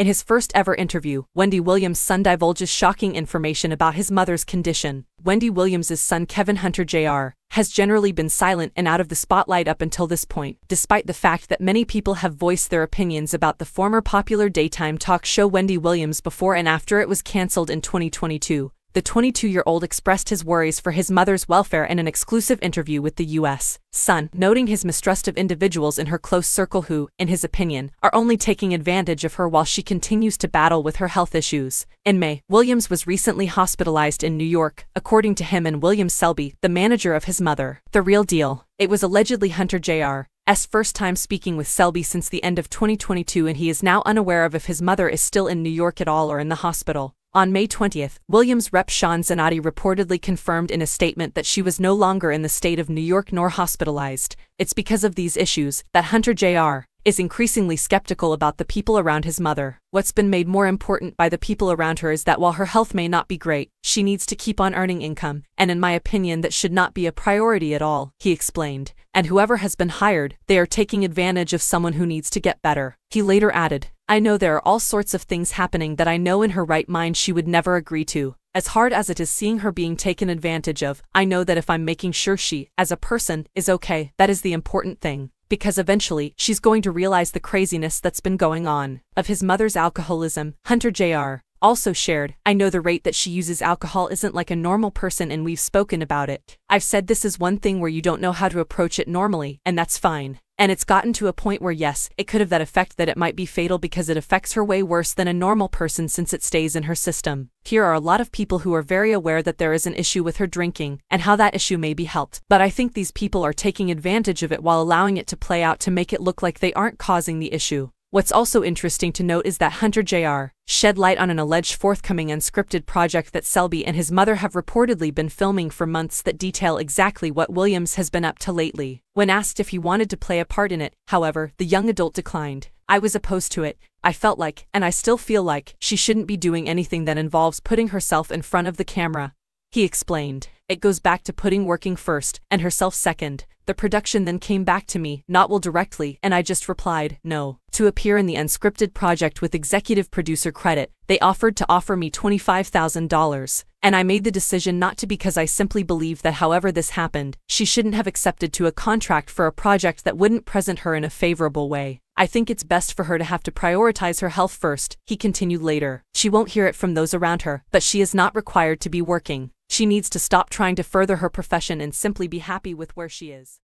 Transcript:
In his first ever interview, Wendy Williams' son divulges shocking information about his mother's condition. Wendy Williams' son Kevin Hunter Jr. has generally been silent and out of the spotlight up until this point, despite the fact that many people have voiced their opinions about the former popular daytime talk show Wendy Williams before and after it was cancelled in 2022 the 22-year-old expressed his worries for his mother's welfare in an exclusive interview with the U.S. Sun, noting his mistrust of individuals in her close circle who, in his opinion, are only taking advantage of her while she continues to battle with her health issues. In May, Williams was recently hospitalized in New York, according to him and William Selby, the manager of his mother. The real deal. It was allegedly Hunter Jr. S first time speaking with Selby since the end of 2022 and he is now unaware of if his mother is still in New York at all or in the hospital. On May 20th, Williams rep Shawn Zanotti reportedly confirmed in a statement that she was no longer in the state of New York nor hospitalized. It's because of these issues that Hunter Jr. is increasingly skeptical about the people around his mother. What's been made more important by the people around her is that while her health may not be great, she needs to keep on earning income, and in my opinion that should not be a priority at all, he explained. And whoever has been hired, they are taking advantage of someone who needs to get better. He later added, I know there are all sorts of things happening that I know in her right mind she would never agree to. As hard as it is seeing her being taken advantage of, I know that if I'm making sure she, as a person, is okay, that is the important thing. Because eventually, she's going to realize the craziness that's been going on. Of his mother's alcoholism, Hunter Jr. also shared, I know the rate that she uses alcohol isn't like a normal person and we've spoken about it. I've said this is one thing where you don't know how to approach it normally, and that's fine. And it's gotten to a point where yes, it could have that effect that it might be fatal because it affects her way worse than a normal person since it stays in her system. Here are a lot of people who are very aware that there is an issue with her drinking and how that issue may be helped. But I think these people are taking advantage of it while allowing it to play out to make it look like they aren't causing the issue. What's also interesting to note is that Hunter Jr. shed light on an alleged forthcoming unscripted project that Selby and his mother have reportedly been filming for months that detail exactly what Williams has been up to lately. When asked if he wanted to play a part in it, however, the young adult declined. I was opposed to it. I felt like, and I still feel like, she shouldn't be doing anything that involves putting herself in front of the camera. He explained. It goes back to putting working first, and herself second. The production then came back to me, not will directly, and I just replied, no. To appear in the unscripted project with executive producer credit, they offered to offer me $25,000. And I made the decision not to because I simply believe that however this happened, she shouldn't have accepted to a contract for a project that wouldn't present her in a favorable way. I think it's best for her to have to prioritize her health first, he continued later. She won't hear it from those around her, but she is not required to be working. She needs to stop trying to further her profession and simply be happy with where she is.